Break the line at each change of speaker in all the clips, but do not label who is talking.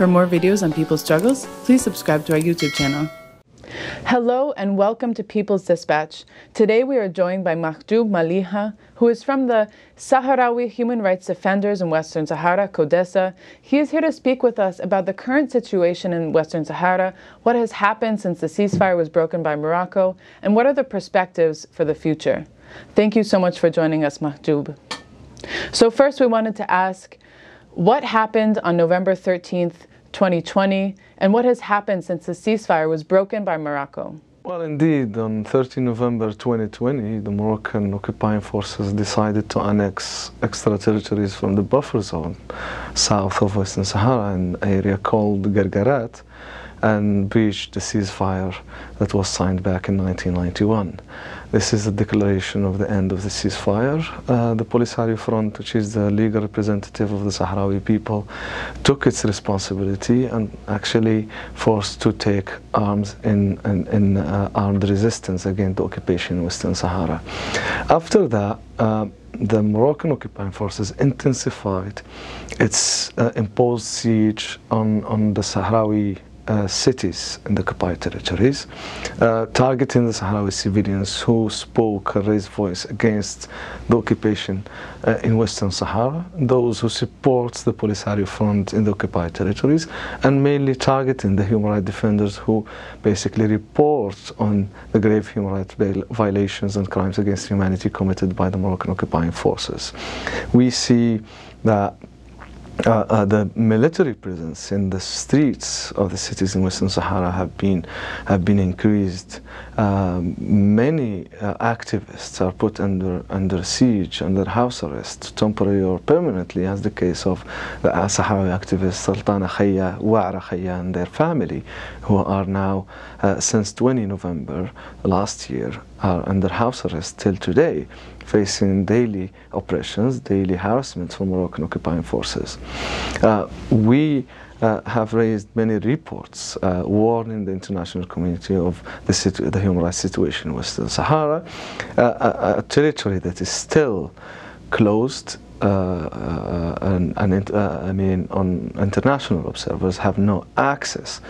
For more videos on people's struggles, please subscribe to our YouTube channel. Hello and welcome to People's Dispatch. Today we are joined by Mahjoub Maliha, who is from the Sahrawi Human Rights Defenders in Western Sahara, CODESA. He is here to speak with us about the current situation in Western Sahara, what has happened since the ceasefire was broken by Morocco, and what are the perspectives for the future. Thank you so much for joining us, Mahjoub. So first we wanted to ask, what happened on November 13th, 2020, and what has happened since the ceasefire was broken by Morocco?
Well, indeed, on 13 November 2020, the Moroccan occupying forces decided to annex extra territories from the buffer zone south of Western Sahara, an area called Guerguerat, and breached the ceasefire that was signed back in 1991. This is a declaration of the end of the ceasefire. Uh, the Polisario Front, which is the legal representative of the Sahrawi people, took its responsibility and actually forced to take arms in, in, in uh, armed resistance against the occupation in Western Sahara. After that, uh, the Moroccan occupying forces intensified its uh, imposed siege on, on the Sahrawi uh, cities in the occupied territories, uh, targeting the Sahrawi civilians who spoke a raised voice against the occupation uh, in Western Sahara, those who support the Polisario Front in the occupied territories, and mainly targeting the human rights defenders who basically report on the grave human rights violations and crimes against humanity committed by the Moroccan occupying forces. We see that uh, uh, the military presence in the streets of the cities in Western Sahara have been have been increased. Um, many uh, activists are put under under siege, under house arrest, temporarily or permanently, as the case of the Sahrawi activist Sultana Khaya, Wa'ra Khaya, and their family, who are now uh, since 20 November last year are under house arrest till today facing daily oppressions, daily harassment from Moroccan occupying forces. Uh, we uh, have raised many reports uh, warning the international community of the, the, human rights situation in Western Sahara, uh, a, a, territory that is still closed uh, uh, and, and uh, I mean, on international observers have no access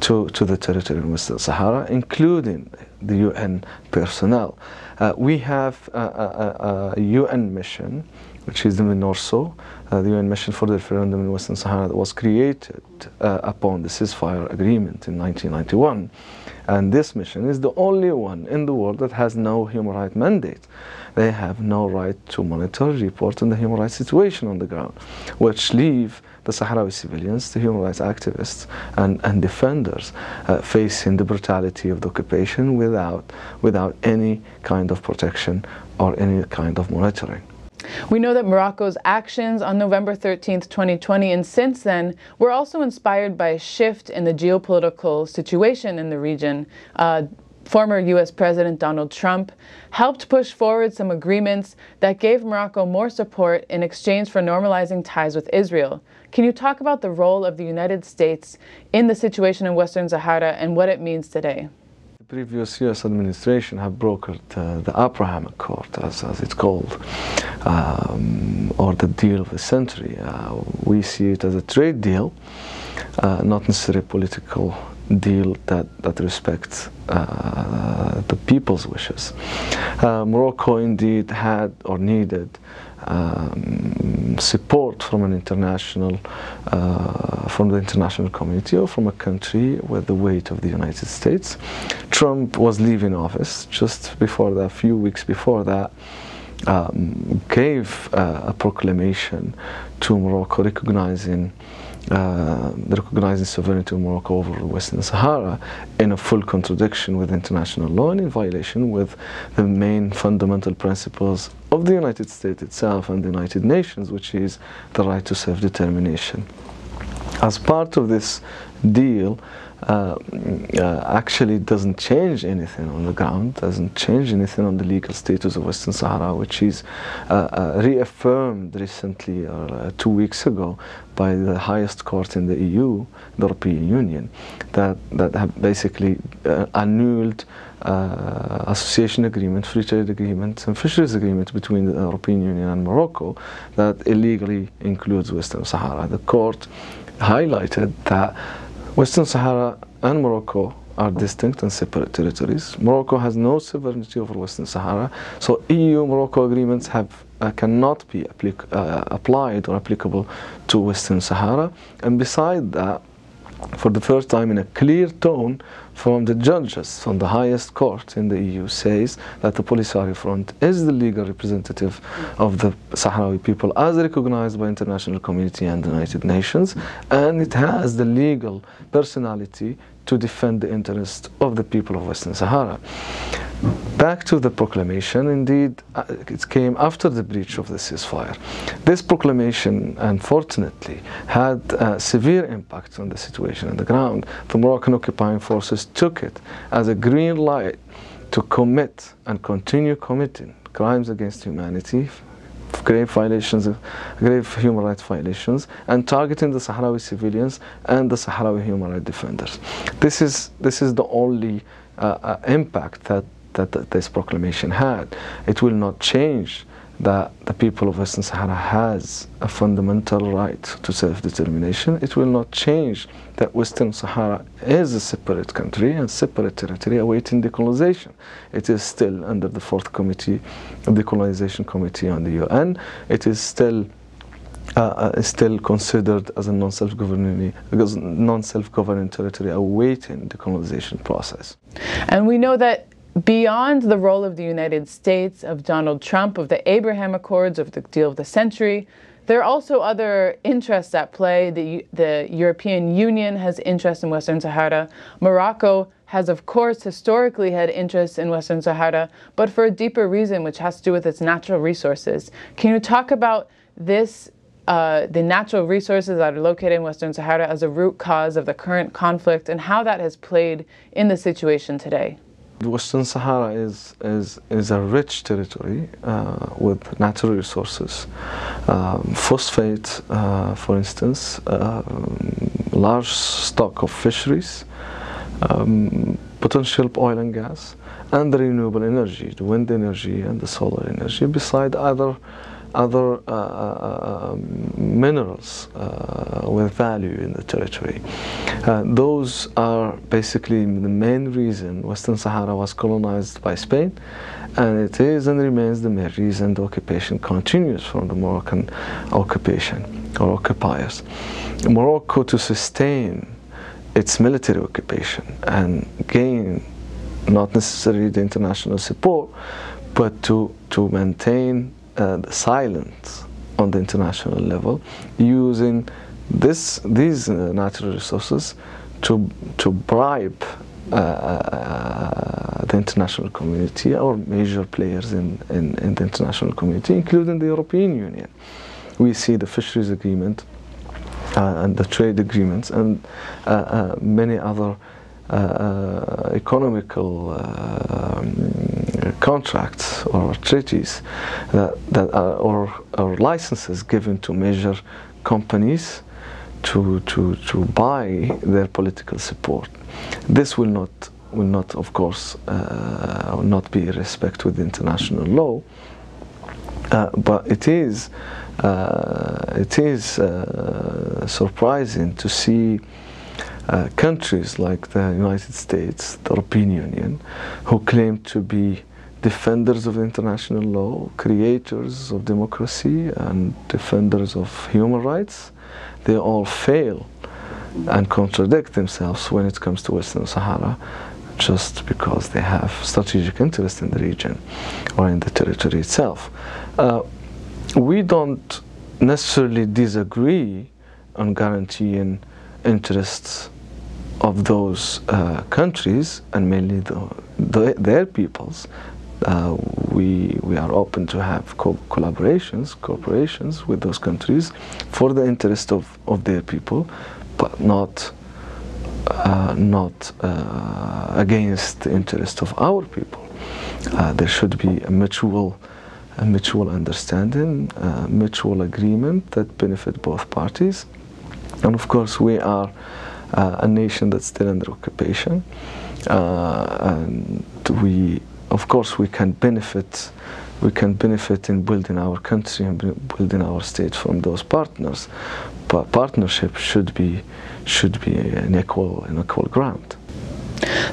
to, to the territory in Western Sahara, including the UN personnel. Uh, we have a, a, a, UN mission, which is the MINURSO, uh, the UN mission for the referendum in Western Sahara that was created uh, upon the ceasefire agreement in 1991. And this mission is the only one in the world that has no human rights mandate. They have no right to monitor, report on the human rights situation on the ground, which leave the Sahrawi civilians, the human rights activists and, and defenders uh, facing the brutality of the occupation without, without any kind of protection or any kind of monitoring.
We know that Morocco's actions on November 13th, 2020, and since then were also inspired by a shift in the geopolitical situation in the region. Uh, former U.S. President Donald Trump helped push forward some agreements that gave Morocco more support in exchange for normalizing ties with Israel. Can you talk about the role of the United States in the situation in Western Sahara and what it means today?
Previous U.S. administration have brokered uh, the Abraham Accord, as, as it's called, um, or the deal of the century. Uh, we see it as a trade deal, uh, not necessarily a political deal that, that respects uh, the people's wishes. Uh, Morocco indeed had or needed um, support from an international, uh, from the international community or from a country with the weight of the United States. Trump was leaving office just before that, a few weeks before that, um, gave uh, a proclamation to Morocco recognizing uh, recognizing sovereignty of Morocco over Western Sahara in a full contradiction with international law and in violation with the main fundamental principles of the United States itself and the United Nations, which is the right to self-determination. As part of this deal, uh, uh, actually doesn't change anything on the ground, doesn't change anything on the legal status of Western Sahara, which is uh, uh reaffirmed recently, uh, two weeks ago, by the highest court in the EU, the European Union, that, that have basically uh, annulled association agreement, free trade agreement, and fisheries agreement between the European Union and Morocco that illegally includes Western Sahara. The court highlighted that Western Sahara and Morocco are distinct and separate territories. Morocco has no sovereignty over Western Sahara, so EU-Morocco agreements have uh, cannot be uh, applied or applicable to Western Sahara. And beside that, for the first time in a clear tone from the judges from the highest court in the EU says that the Polisario Front is the legal representative of the Sahrawi people as recognized by international community and the United Nations and it has the legal personality to defend the interests of the people of Western Sahara. Back to the proclamation, indeed, uh, it came after the breach of the ceasefire. This proclamation, unfortunately, had a severe impact on the situation on the ground. The Moroccan occupying forces took it as a green light to commit and continue committing crimes against humanity, grave violations, grave human rights violations, and targeting the Sahrawi civilians and the Sahrawi human rights defenders. This is this is the only uh, uh, impact that that this proclamation had. It will not change that the people of Western Sahara has a fundamental right to self-determination. It will not change that Western Sahara is a separate country and separate territory awaiting decolonization. It is still under the fourth committee, the decolonization committee on the UN. It is still uh, uh, still considered as a non-self-governing non-self-governing territory awaiting the colonization process.
And we know that beyond the role of the United States, of Donald Trump, of the Abraham Accords, of the deal of the century, there are also other interests at play. The, the European Union has interest in Western Sahara. Morocco has, of course, historically had interests in Western Sahara, but for a deeper reason, which has to do with its natural resources. Can you talk about this, uh, the natural resources that are located in Western Sahara as a root cause of the current conflict and how that has played in the situation today?
Western Sahara is, is, is a rich territory uh, with natural resources. Um, phosphate, uh, for instance, uh, large stock of fisheries, um, potential oil and gas, and the renewable energy, the wind energy and the solar energy, beside other other uh, uh, um, minerals uh, with value in the territory. those are basically the main reason Western Sahara was colonized by Spain and it is and remains the main reason the occupation continues from the Moroccan occupation or occupiers. Morocco to sustain its military occupation and gain not necessarily the international support but to, to maintain uh, silence on the international level using this, these uh, natural resources to, to bribe uh, uh, the international community or major players in, in, in, the international community, including the European Union. We see the fisheries agreement uh, and the trade agreements and uh, many other economical um, contracts or treaties that, that are, or, or licenses given to major companies to, to, to buy their political support. This will not, will not of course, uh, not be respect with international law, uh, but it is, uh, it is uh, surprising to see uh, countries like the United States, the European Union, who claim to be defenders of international law, creators of democracy, and defenders of human rights, they all fail and contradict themselves when it comes to Western Sahara just because they have strategic interest in the region or in the territory itself. Uh, we don't necessarily disagree on guaranteeing interests of those uh, countries and mainly the, the, their peoples uh, we, we are open to have co collaborations, cooperations with those countries for the interest of, of their people, but not uh, not uh, against the interest of our people. Uh, there should be a mutual, a mutual understanding, a mutual agreement that benefit both parties. And of course, we are uh, a nation that's still under occupation, uh, and we of course we can benefit we can benefit in building our country and building our state from those partners but partnership should be should be an equal an equal ground.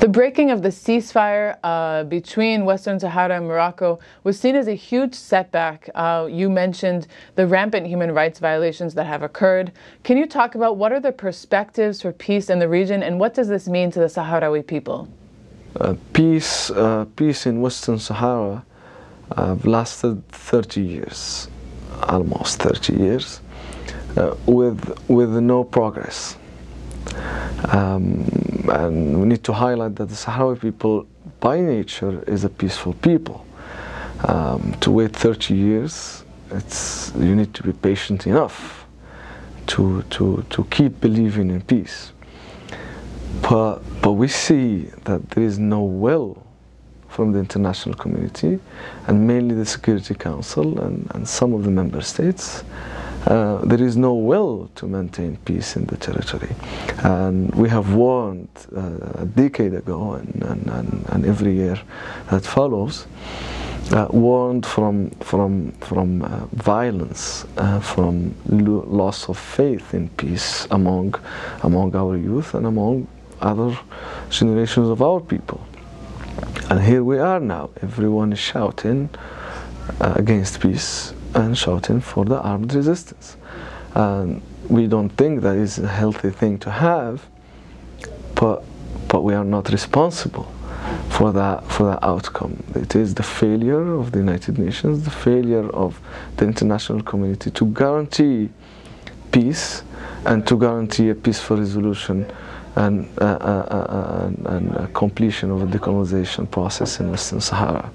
The breaking of the ceasefire uh, between Western Sahara and Morocco was seen as a huge setback. Uh, you mentioned the rampant human rights violations that have occurred. Can you talk about what are the perspectives for peace in the region and what does this mean to the Sahrawi people?
Uh, peace, uh, peace in Western Sahara uh, lasted 30 years, almost 30 years, uh, with with no progress. Um, and we need to highlight that the Sahrawi people, by nature, is a peaceful people. Um, to wait 30 years, it's you need to be patient enough to to to keep believing in peace. But but we see that there is no will from the international community, and mainly the Security Council and, and some of the member states, uh, there is no will to maintain peace in the territory. And we have warned uh, a decade ago and, and, and, and, every year that follows, uh, warned from, from, from uh, violence, uh, from lo loss of faith in peace among, among our youth and among other generations of our people. And here we are now, everyone is shouting uh, against peace and shouting for the armed resistance. And we don't think that is a healthy thing to have, but but we are not responsible for that for that outcome. It is the failure of the United Nations, the failure of the international community to guarantee peace and to guarantee a peaceful resolution and, uh, uh, uh, and, and completion of the decolonization process in Western Sahara.